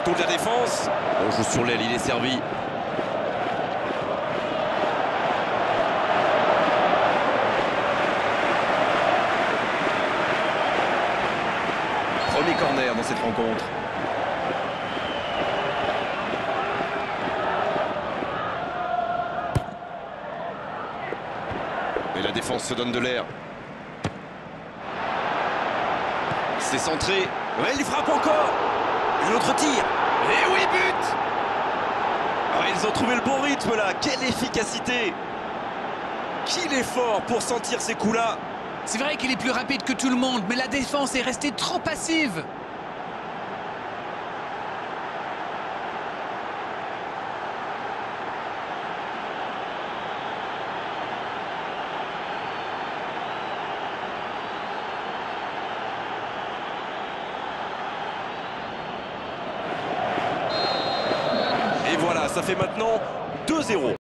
coup de la défense. On joue sur l'aile, il est servi. Premier corner dans cette rencontre. Et la défense se donne de l'air. C'est centré. Ouais, il frappe encore. Un autre tir. Et oui, but Ah, Ils ont trouvé le bon rythme là. Quelle efficacité Qu'il est fort pour sentir ces coups-là. C'est vrai qu'il est plus rapide que tout le monde, mais la défense est restée trop passive. Et voilà, ça fait maintenant 2-0.